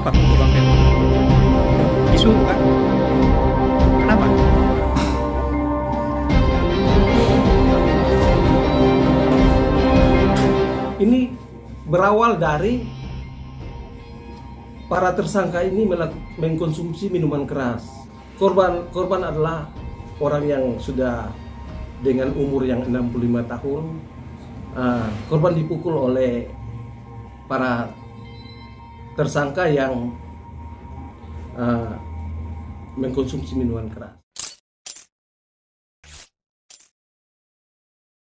Kenapa aku bang? demo? Disuruh kan? Kenapa? Ini berawal dari para tersangka ini mengkonsumsi minuman keras. Korban korban adalah orang yang sudah dengan umur yang 65 tahun. Uh, korban dipukul oleh para tersangka yang uh, mengkonsumsi minuman keras.